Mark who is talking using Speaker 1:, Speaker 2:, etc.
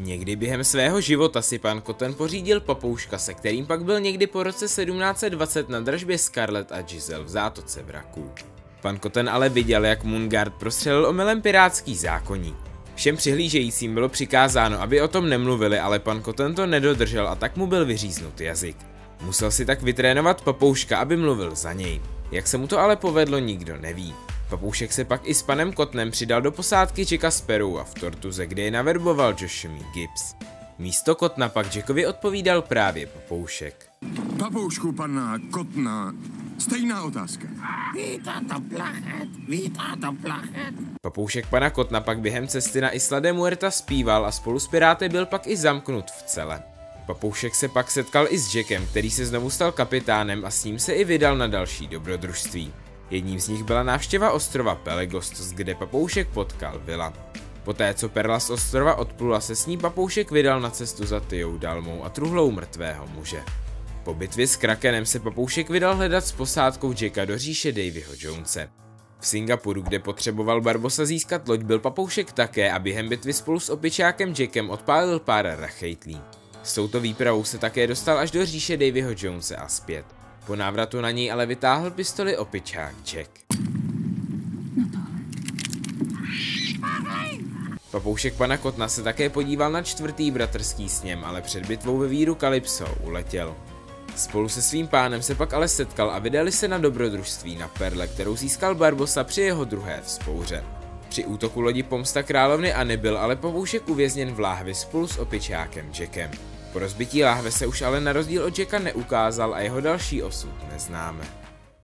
Speaker 1: Někdy během svého života si pan Koten pořídil papouška, se kterým pak byl někdy po roce 1720 na dražbě Scarlett a Giselle v zátoce vraků. Pan Koten ale viděl, jak Mungard prostřelil omylem pirátský zákonník. Všem přihlížejícím bylo přikázáno, aby o tom nemluvili, ale pan Koten to nedodržel a tak mu byl vyříznut jazyk. Musel si tak vytrénovat papouška, aby mluvil za něj. Jak se mu to ale povedlo, nikdo neví. Papoušek se pak i s panem Kotnem přidal do posádky Jacka Sparrow a v Tortuze, kde je naverboval Joshua Gibbs. Místo Kotna pak Jackovi odpovídal právě Papoušek.
Speaker 2: Papoušku, pana Kotna, stejná otázka.
Speaker 3: Vítá to plachet, vítá to plachet.
Speaker 1: Papoušek pana Kotna pak během cesty na Isla de Muerta zpíval a spolu s Piráty byl pak i zamknut v cele. Papoušek se pak setkal i s Jackem, který se znovu stal kapitánem a s ním se i vydal na další dobrodružství. Jedním z nich byla návštěva ostrova Pelegostos, kde papoušek potkal Vila. Poté, co Perla z ostrova odplula, se s ní papoušek vydal na cestu za Tyjou Dalmou a truhlou mrtvého muže. Po bitvě s Krakenem se papoušek vydal hledat s posádkou Jacka do říše Davyho Jonese. V Singapuru, kde potřeboval Barbosa získat loď, byl papoušek také a během bitvy spolu s opičákem Jackem odpálil pár rachejtlí. S touto výpravou se také dostal až do říše Davyho Jonese a zpět. Po návratu na něj ale vytáhl pistoli opičák Jack. Papoušek pana Kotna se také podíval na čtvrtý bratrský sněm, ale před bitvou ve víru Kalypso uletěl. Spolu se svým pánem se pak ale setkal a vydali se na dobrodružství na perle, kterou získal Barbosa při jeho druhé vzpouře. Při útoku lodi Pomsta královny Anny byl ale Papoušek uvězněn v láhvi spolu s opičákem Jackem. Po rozbití láhve se už ale na rozdíl od Jacka neukázal a jeho další osud neznáme.